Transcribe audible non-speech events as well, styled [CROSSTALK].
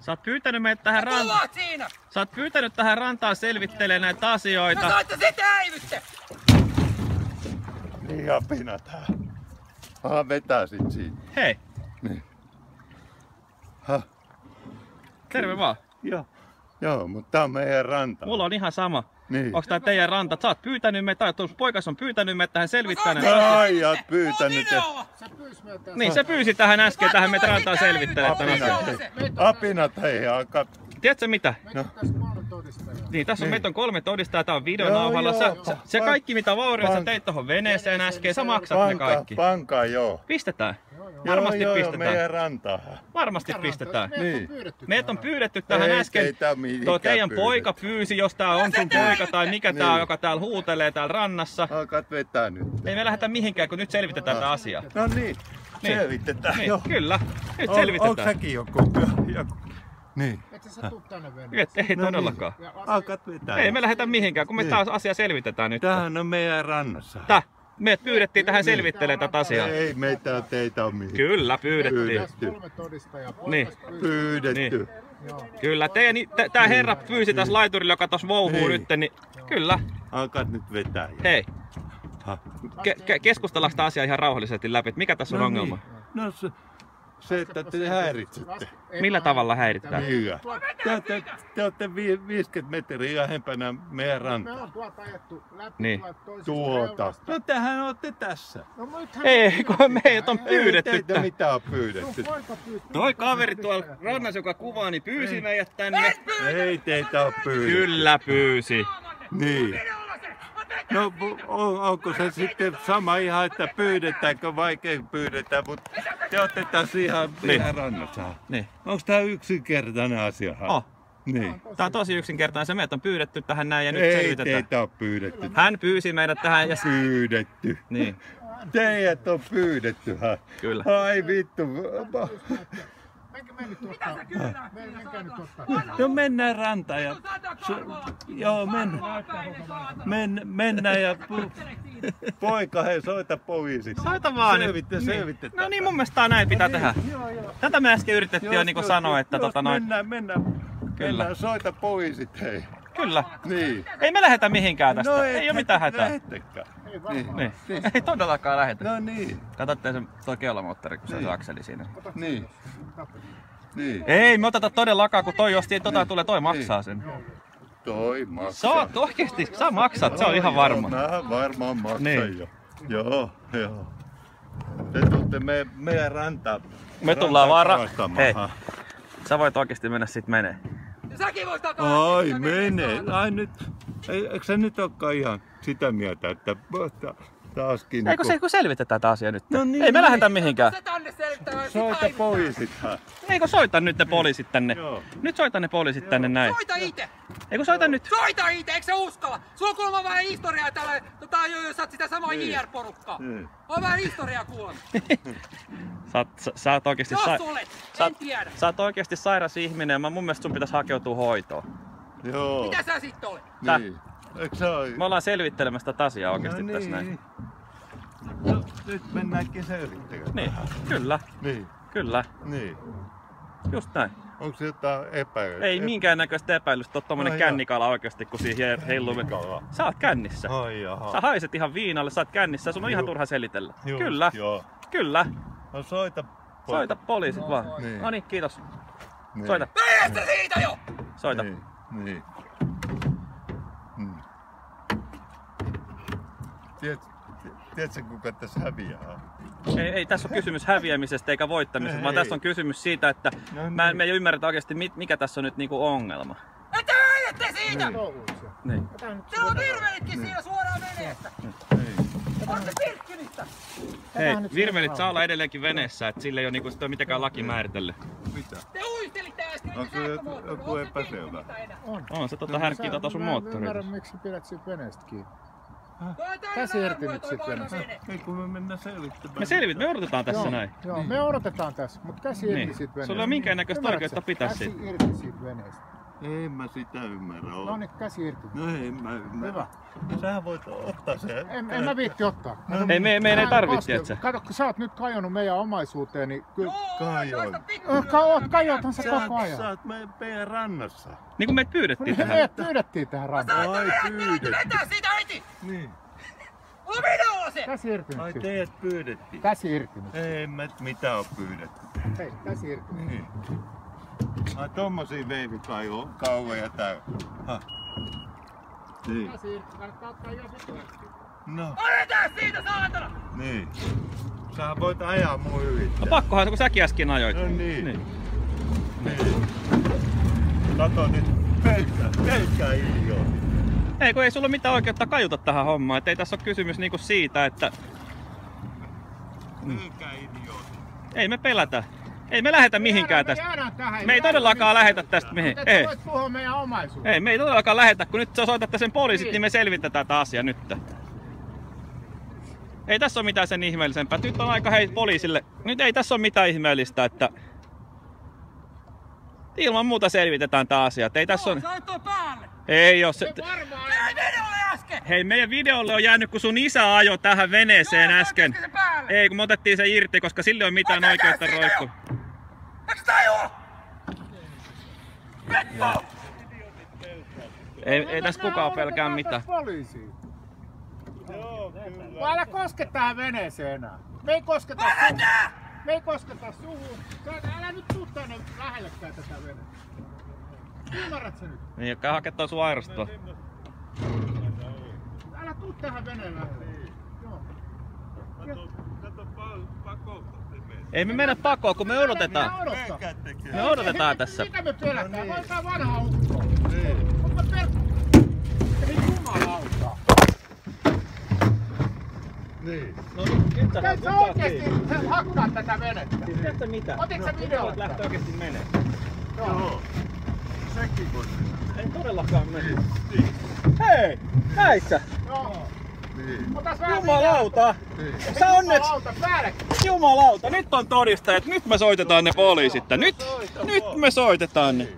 Sä oot pyytänyt meitä tähän rantaan. Siinä! Sä oot pyytänyt tähän rantaan selvittelemään näitä No asioita. saitte sitten häivytte! Niin apina tää. Aha, vetää sit siitä. Hei, Niin. Ha, terve vaan. joo. Joo, mutta tää on meidän ranta. Mulla on ihan sama. Niin. Onks tää teidän ranta? Sä oot pyytänyt meitä, tai poikas on pyytänyt meitä tähän selvittämään näitä asioita. Ai, oot pyytänyt. Videolla! Niin, se pyysi tähän äsken tähän meitä rantaan selvittelemään tämän asian. Apinat, hei. Apinat, hei, alkaa. Tiedätkö mitä? No. Niin, tässä on Niin. meitä on kolme todistajaa, tää on videon Joo, nauhalla. Sä, joo. sä, se Pank- kaikki mitä Vaurio sä pank- teit tohon veneeseen äsken, sä maksat ne Pankaa, kaikki. pankaa, joo. Pistetään. Joo, Varmasti joo, joo, pistetään. meidän rantaan. Varmasti pistetään. Niin. Meitä on pyydetty tähän Ei äsken. mihinkään Tuo teidän pyydetty. poika pyysi, jos tää on sun poika tai mikä tää on, Niin. joka täällä huutelee täällä rannassa. Alkaat vetää nyt. Ei me lähdetä mihinkään, kun nyt selvitetään tätä asiaa. No niin, Niin. selvitetään. Niin, joo. kyllä. Nyt On- Onko selvitetään. säkin joku? joku? Niin. Et sä tuu tänne ei No todellakaan. Niin. Alkaat vetää. Ei me lähdetä mihinkään, kun me Niin. taas asia selvitetään nyt. Tämähän on meidän rannassa. Tää, me pyydettiin tähän selvittelemään tätä asiaa. Ei meitä teitä on mihin. Kyllä, pyydettiin. Pyydetty. Niin. Pyydetty. Niin. Kyllä, teidän, t- tää herra pyysi tässä laiturilla, joka tossa vouhuu Niin. nyt, niin kyllä. Alkaat nyt vetää. Hei, ke- ke- keskustellaan sitä asiaa ihan rauhallisesti läpi, mikä tässä on ongelma? Niin. No se, se, että te häiritsette. Millä tavalla häiritään? Niin. Te, olette, te olette vi- 50 metriä lähempänä meidän Me rantaa. on tuolta ajettu läpi Niin. Tuota. No tähän olette tässä. No Ei, kun meidät on Ei pyydetty teitä tähän. mitään ole Sun pyydetty. Toi kaveri tuolla rannassa, joka kuvaa, niin pyysi meidät tänne. Ei teitä ole pyydetty. Kyllä pyysi. Niin. No on, onko se sitten sama ihan, että pyydetäänkö vaikea pyydetään, mutta te olette tässä ihan, Niin. rannassa. Niin. Onko tämä yksinkertainen asia? Oh. Niin. Tää on tosi yksinkertainen. Se meidät on pyydetty tähän näin ja nyt Ei selvitetään. teitä ole pyydetty. Hän pyysi meidät tähän ja... Pyydetty. Niin, Teidät on pyydetty. kyllä. Ai vittu. Menkää me nyt ottaa. Me- Menkää nyt ottaa. No mennään rantaan ja... Su- joo, mennään. Men, mennään ja... Pu- poika, hei, soita poliisit. Soita vaan. Selvitte, Niin. selvitetään. No niin, mun mielestä näin pitää tehdä. Joo, joo. Tätä me äsken yritettiin jo niinku sanoa, että jos tota noin... Mennään, mennään. Kyllä. Mennään, soita poliisit, hei. Kyllä. Niin. Ei me lähetä mihinkään tästä. No ei oo mitään hätää. Lähettekään. Ei varmaan. Niin. Ei todellakaan lähetä. No niin, Katsotte se toi keulamoottori, kun se on se akseli siinä. niin. Niin. Ei, me oteta todellakaan, kun toi josti tota tulee, toi maksaa sen. Toi maksaa. Sä oot oikeesti, sä maksat, se on ihan varma. Mä varmaan maksan Niin. jo. Joo, joo. Te tuutte me, meidän rantaa. Me tullaan vaan ra-. Hei. Sä voit oikeesti mennä sit menee. Säkin vois takaa. Ai mene. Ai nyt. Ei, eikö sä nyt olekaan ihan sitä mieltä, että ta- taaskin... Eikö se kun selvitetään tää asia nyt? No niin, Ei me niin. lähetä mihinkään. Se tänne. Soita poliisithan. Eikö soita nyt ne poliisit tänne? Joo. Nyt soita ne poliisit tänne näin. Soita ite! Eikö soita nyt? Soita ite, eikö sä uskalla? Sulla on kuulemma vähän historiaa tällä, tota, jos sä oot sitä samaa Niin. JR-porukkaa. Niin. On vähän historiaa kuulemma. [LAUGHS] Sä oot, sä, sä oot oikeesti Jos sa- olet, sä, en tiedä. sä oot oikeesti sairas ihminen ja mä mun mielestä sun pitäisi hakeutua hoitoon. Joo. Mitä sä sit olet? Sä- Niin. Eikö se ole? Me ollaan selvittelemässä tätä asiaa oikeesti no tässä niin. näin. No, nyt mennäänkin selvittämään. Niin, kyllä, Niin. kyllä. Niin. Just näin. Onko se jotain epäilystä? Ei minkäännäköistä epäilystä, ole tommonen jaa. kännikala oikeesti, kun siihen heiluu. Kännikala. Sä oot kännissä. Ai jaha. Sä haiset ihan viinalle, sä oot kännissä, sun on ihan Juu. turha selitellä. Juu, Kyllä, Joo. kyllä. No soita. Soita poliisit vaan. Niin. No niin, kiitos. Niin. Soita, Päästä siitä jo! soita. Niin. Niin. Mm. Tiedät, tiedätkö kuka tässä häviää? Ei, ei tässä ole kysymys häviämisestä eikä voittamisesta, Ei. vaan tässä on kysymys siitä, että No mä, niin. me ei ymmärretä oikeasti mikä tässä on nyt niinku ongelma. Että äijätte siitä! Touhuissa. Niin. Nyt Siellä on se virvelitkin siinä suoraan veneestä. Ei. On se pilkkinissä. Hei, nyt virvelit se saa olla edelleenkin veneessä, että sillä ei ole niinku sitä mitenkään laki määritellyt. Mitä? Te uistelitte äsken, Onko se joku On se epäselvä? On. On se tota härkkii tota sun mä en moottoria. ymmärrä, miksi pidät siitä veneestä kiinni. Käsi irti nyt toi sit vanha veneestä. vene. Ei kun me mennään selvittämään. Me selvit, me odotetaan tässä Joo, näin. Joo, me odotetaan tässä, mutta käsi irti Niin. siitä veneestä. Sulla ei ole minkäännäköistä sä? pitää Käsi siitä. irti siitä veneestä. En mä sitä ymmärrä. No niin, käsi irti. No en mä ymmärrä. Hyvä. Sähän voit ottaa sen. En, en mä viitti ottaa. No Ei, me, meidän ei tarvitse, tietsä. Kato, kun sä oot nyt kajonnut meidän omaisuuteen, niin kyllä... Kajoin. Äh, ka- oot kajothan sä Sä, koko sä ajan. oot meidän, meidän rannassa. Niin kuin meitä pyydettiin tähän. Meidät pyydettiin tähän rantaan. Ai pyydettiin. Vetää siitä heti! Niin. Mulla minulla se! Käsi irti Ai nyt. siitä. teidät pyydettiin. Käsi irti nyt. Ei mä mitä on pyydetty. Hei, käsi irti. Niin. Ai tommosia veivikaivoja kauvoja tää. Ha. Niin. Käsi irti. Kannattaa ottaa jo sitten. No, Otetaan siitä saatana! niin. Sä voit ajaa mun yli. No pakkohan se, kun säkin äsken ajoit. No niin. Niin. Niin. Kato nyt, pelkkä, pelkkä idiootti. Ei, kun ei sulla mitään oikeutta kajuta tähän hommaan. Et ei tässä ole kysymys niinku siitä, että Pelkkä idiootti. ei me pelätä. Ei me lähetä mihinkään tästä. Me ei todellakaan lähetä tästä mihin. Ei. Ei, me ei todellakaan lähetä, kun nyt sä soitatte sen poliisit, Niin. niin me selvitetään tätä asiaa nyt. Ei tässä ole mitään sen ihmeellisempää. Nyt on aika hei poliisille. Nyt ei tässä ole mitään ihmeellistä, että ilman muuta selvitetään tämä asia. Ei tässä on... Ei oo se... Se varmaan... Ei minulle äsken! Hei, meidän videolle on jäänyt, kun sun isä ajoi tähän veneeseen Joo, äsken. Ei, kun me otettiin se irti, koska sille ei ole mitään Otetaan oikeutta roikkua. jo. Eikö tajua? Petto! Ei, ei tässä kukaan pelkää mitään. Poliisiin. Joo, kyllä. Älä koske tähän veneeseen enää. Me ei kosketa suhun. Me ei kosketa suhun. Älä nyt tuu tänne lähellekään tätä venettä. Ymmärrät sä nyt? Niin, joka hakettaa sun aerostoa. Tuu tähän. Joo. Kato, kato pa- pakottaa te meitä. Ei me mennä pakoon, kun me odotetaan. Me odotetaan tässä. Mitä me pelätään? No niin. Voi tää vanha ukko. Niin. Mutta per... Ei jumalauta. Niin. No nyt sä, Käyt sä oikeesti hakkaa tätä venettä? Tiedätkö mitä? Otit sä videolle? lähtee oikeesti menee. Joo. Sekin voi mennä. Ei todellakaan mene. Niin. Hei! Näit sä? Joo. Niin. Jumalauta! Niin. Sä onneksi! Jumalauta! Nyt on todistajat. Nyt me soitetaan ne poliisit. Nyt, nyt me soitetaan ne.